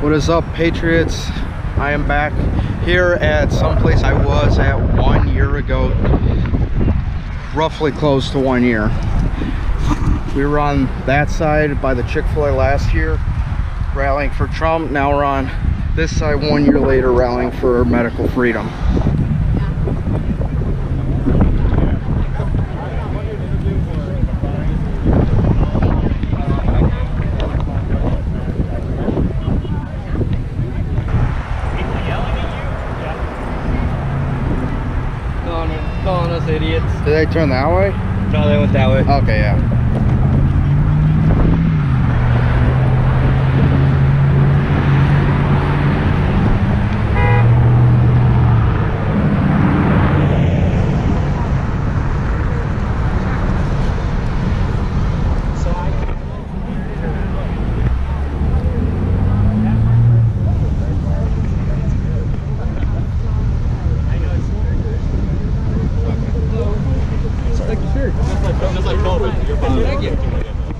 What is up, Patriots? I am back here at some place I was at one year ago, roughly close to one year. We were on that side by the Chick-fil-A last year, rallying for Trump. Now we're on this side one year later, rallying for medical freedom. us idiots. Did they turn that way? No, they went that way. Okay, yeah. open. Your body.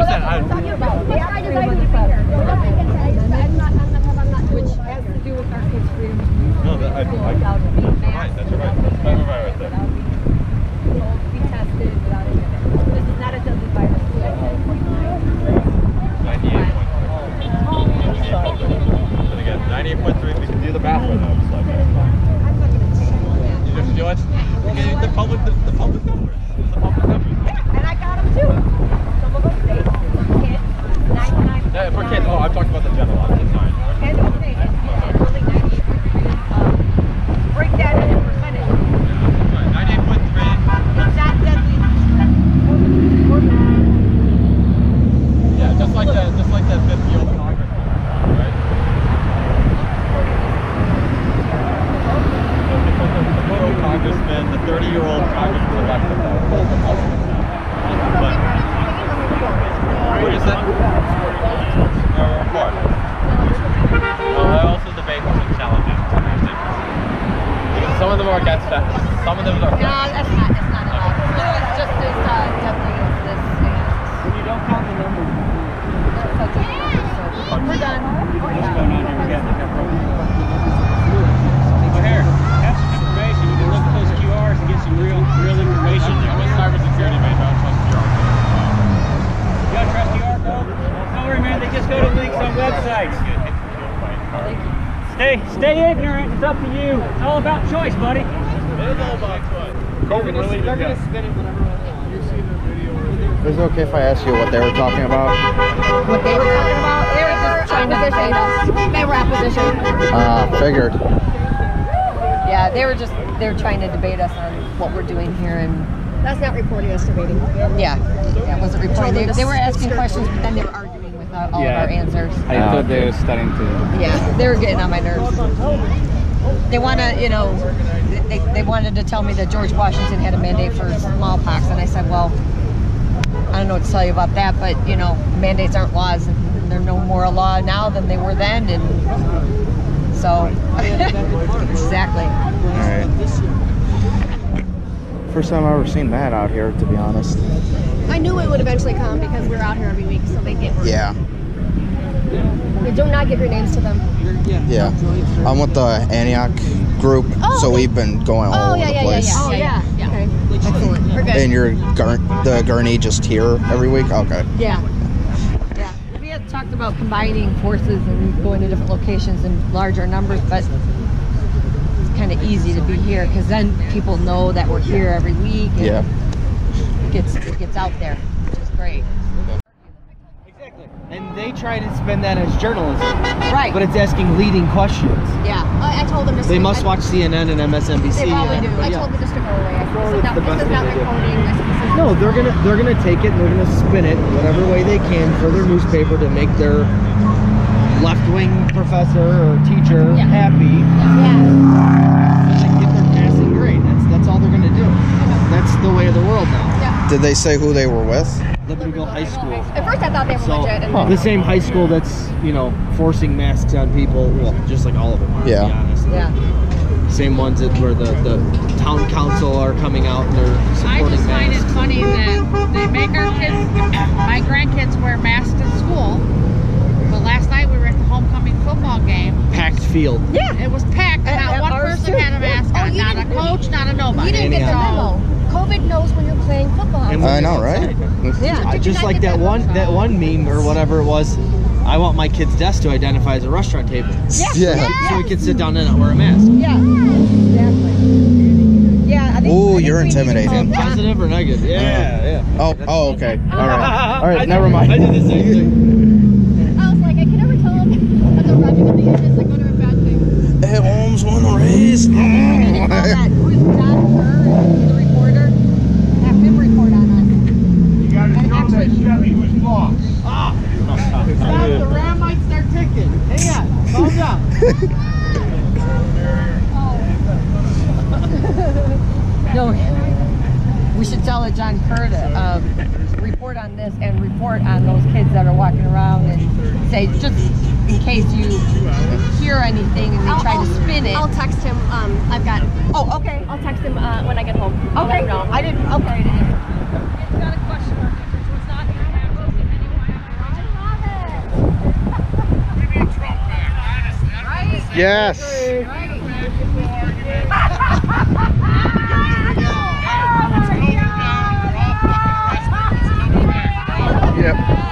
understand. I understand. Choice, buddy. It is all about choice. Really They're gonna spin it whenever. Is it okay if I ask you what they were talking about? What they were talking about, they were just trying to debate us. They were opposition. Uh, figured. Yeah, they were just, they were trying to debate us on what we're doing here and. That's not reporting us debating. Yeah, yeah, it wasn't reporting. They, they were asking questions, but then they were arguing with all all of our answers. I Ah, thought they were starting to. Yeah, they were getting on my nerves. They want to, you know, they, they wanted to tell me that George Washington had a mandate for smallpox, and I said, well, I don't know what to tell you about that, but you know, mandates aren't laws, and they're no more a law now than they were then, and so exactly. All right. First time I've ever seen that out here, to be honest. I knew it would eventually come because we're out here every week, so they get. Yeah. Do not give your names to them. Yeah. I'm with the Antioch group, Oh, so okay. we've been going all Oh over yeah, the yeah, yeah, place. yeah, oh, yeah, yeah. Okay, excellent. We're good. And you're Gar- the Gurnee just here every week? Okay. Yeah. Yeah. We had talked about combining forces and going to different locations in larger numbers, but it's kind of easy to be here because then people know that we're here every week. And Yeah. It gets it gets out there, which is great. Exactly. And they try to spin that as journalism, Right. but it's asking leading questions. yeah. I, I told them to. They must I- watch CNN and MSNBC. They probably and- do. I yeah. told them just to go away. I said, Well, this is it's not, the this is not recording. This No, they're gonna they're gonna take it and they're gonna spin it whatever way they can for their newspaper to make their left wing professor or teacher Yeah. happy Yeah. and get their passing grade. That's that's all they're gonna do. That's the way of the world now. Yeah. Did they say who they were with? Libertyville High School. At first, I thought they were So legit. And the same high school that's you know forcing masks on people. Well, just like all of them are. Yeah. To be honest. Yeah. Same ones that where the, the town council are coming out and they're supporting I supporting just find it funny that they make our kids, my grandkids wear masks in school. But last night we were at the homecoming football game. Packed field. Yeah. It was packed. And- Not and one person too. had a mask Oh, on. you Not a didn't- coach, not a nobody. you didn't get the Anyhow. memo. COVID knows when you're playing football. I know, right? Yeah. I just like that that one that one meme or whatever it was. I want my kid's desk to identify as a restaurant table, Yeah. so we can sit down and not wear a mask. Yeah. Exactly. Yeah. I think, Ooh, I think you're we need to intimidating. Positive or negative? Yeah, yeah. Oh, oh, okay. All right. All I right, did- never mind. I did the same thing. I was like, I can never tell them that they're rubbing on the edges, like, what are a bad thing. Hey, Holmes won the race. Call that. Who's John Kerr, the reporter? Have him report on us. You gotta And show that actually- Chevy was lost. Stop, the ram might start ticking. Hang on, calm down. No, we should tell a John to um, report on this and report on those kids that are walking around and say, just in case you hear anything and they I'll- try I'll- to spin it. I'll text him. Um, I've got. oh, okay. I'll text him uh, when I get home. Okay. I didn't, okay. I didn't- It's got a question mark. If it was not your mask, is it anyone? Yes. Yep.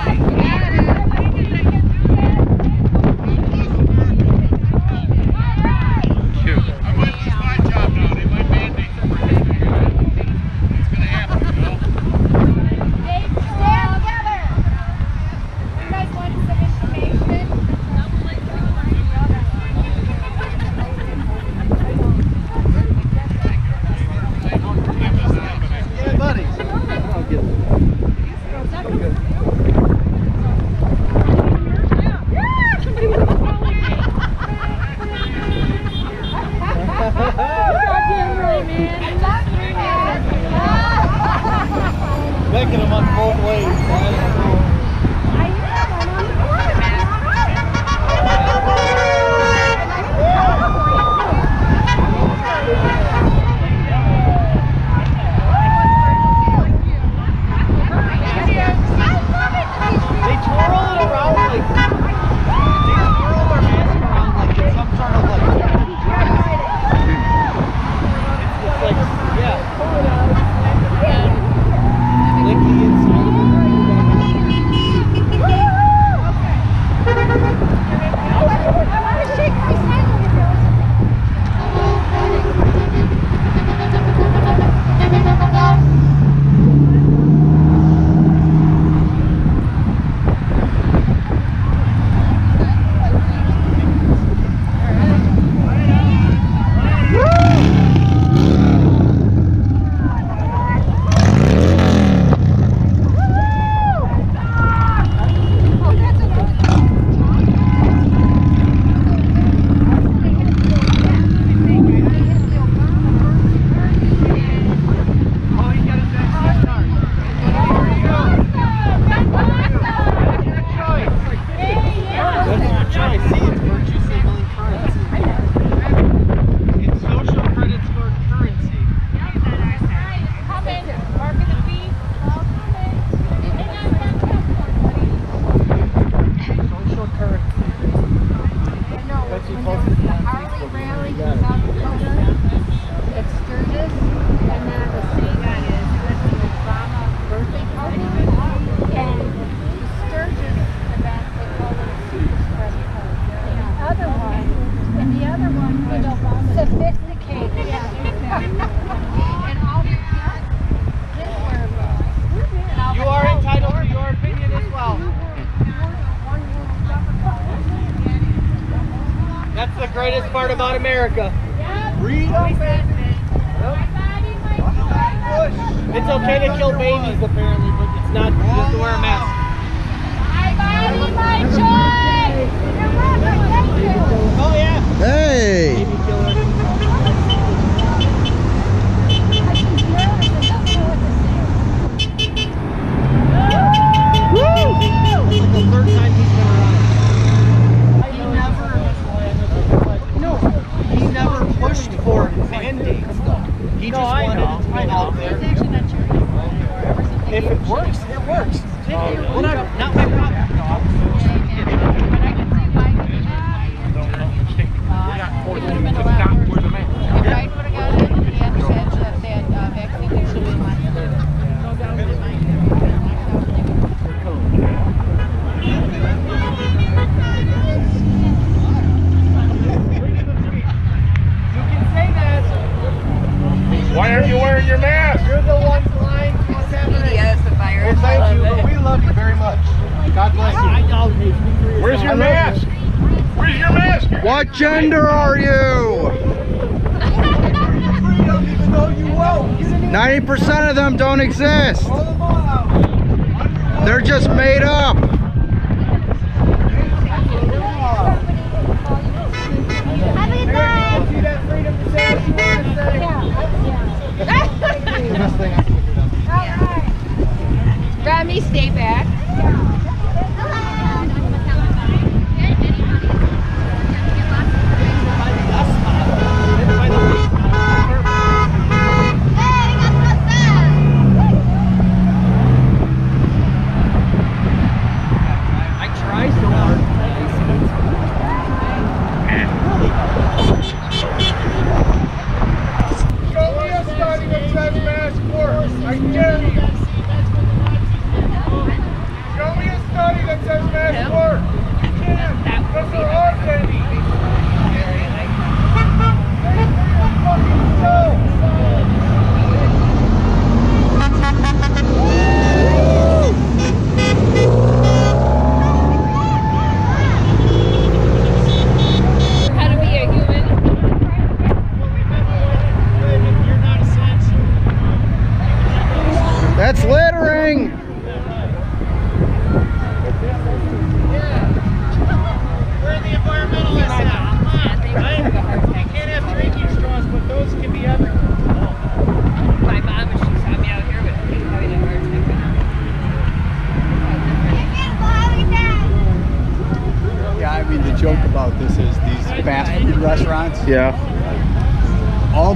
babies apparently, but it's not. You have to wear a mask. My body, my choice. Oh yeah. Hey. He never pushed for mandates, though. He just no, wanted to be out there if it works, it works. Oh, no. Well, not, not my problem. gender are you? 90% of them don't exist. They're just made up. Remy, stay back.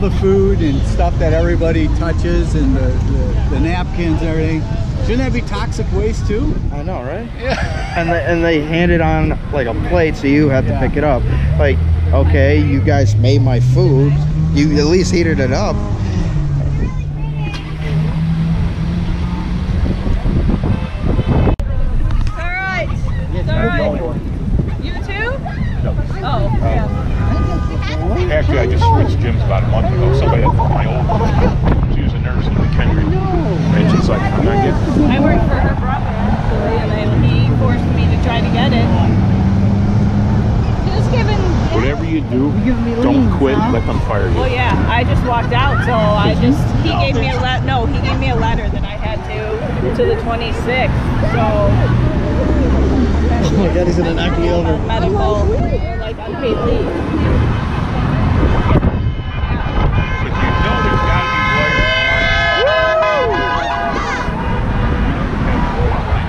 The food and stuff that everybody touches and the, the, the napkins and everything. Shouldn't that be toxic waste too? I know, right? Yeah. And they, and they hand it on like a plate, so you have to Yeah. pick it up. Like, okay, you guys made my food. You at least heated it up. All right. All right. You too? Oh, yeah. Actually, I just switched gyms about a month ago. Somebody at my old, she was a nurse in McHenry. And she's like, I'm not getting, I worked for her brother actually, and then he forced me to try to get it. He was given. whatever you do, don't quit, let them fire Well, yeah, I just walked out, so I just he gave me a let. No, he gave me a letter that I had to to the 26th. So Oh my god, he's gonna knock me over. medical, like unpaid leave. But you know there's gotta be lawyers. Hey, dog.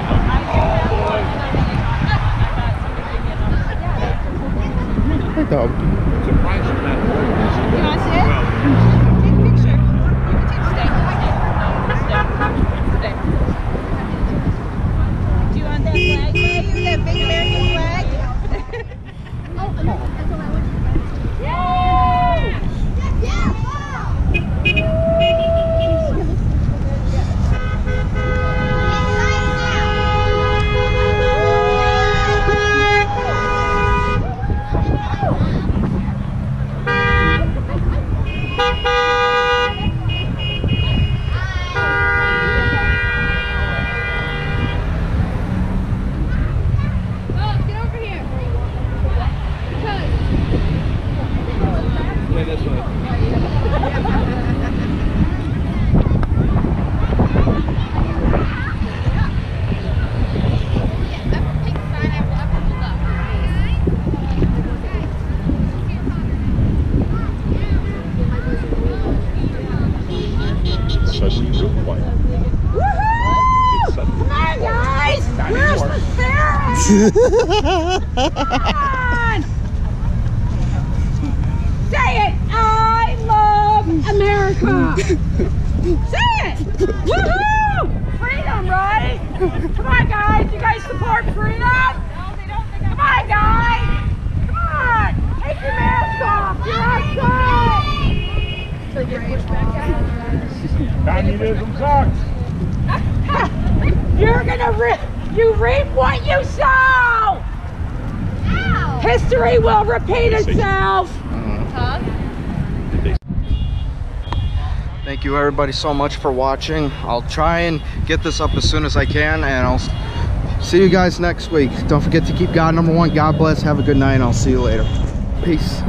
Surprised you're not lawyers. You want to see it? Well, Take a picture. You can take stay. Stay. Stay. Do you want that flag? That big American flag? Oh, get over here. it's suddenly real quiet. It's suddenly. Come on, guys! Not Where's anymore. the parents? Come on! Say it! I love America! Say it! Woohoo! Freedom, right? Come on, guys! You guys support freedom? Come on, guys! Come on! Take your mask off! You're outside! So you push back out? Communism sucks. You're gonna reap, you reap what you sow! History will repeat itself! Thank you everybody so much for watching. I'll try and get this up as soon as I can and I'll see you guys next week. Don't forget to keep God number one. God bless. Have a good night and I'll see you later. Peace.